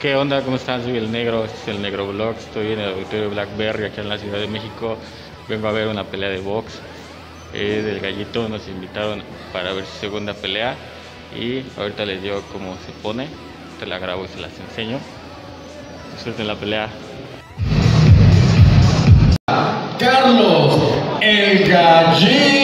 ¿Qué onda? ¿Cómo están? Soy el Negro, este es el Negro Vlog. Estoy en el auditorio Blackberry aquí en la Ciudad de México. Vengo a ver una pelea de box eh, del Gallito. Nos invitaron para ver su segunda pelea y ahorita les digo cómo se pone. Te la grabo y se las enseño. Disfruten la pelea. Carlos el Gallito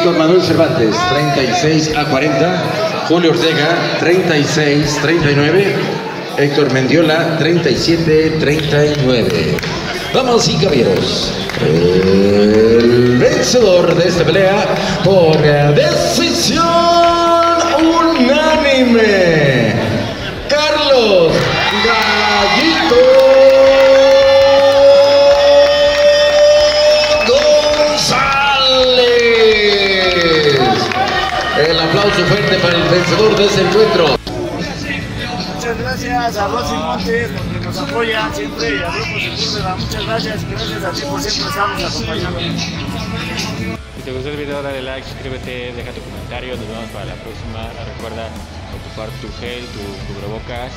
Víctor Manuel Cervantes, 36 a 40. Julio Ortega, 36 39. Héctor Mendiola, 37 39. Vamos y caballeros. El vencedor de esta pelea por decisión unánime. Carlos Gallito. Aplauso fuerte para el vencedor de este encuentro. Muchas gracias a Rosy Montes porque nos apoya siempre y a Grupo. Muchas gracias y gracias a ti por siempre estarnos acompañando. Si te gustó el video dale like, suscríbete, deja tu comentario, nos vemos para la próxima. Recuerda ocupar tu gel, tu cubrebocas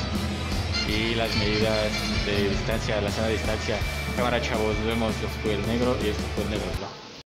y las medidas de distancia, la sana distancia. Cámara chavos, nos vemos, yo fui el negro y esto fue el negro vlog.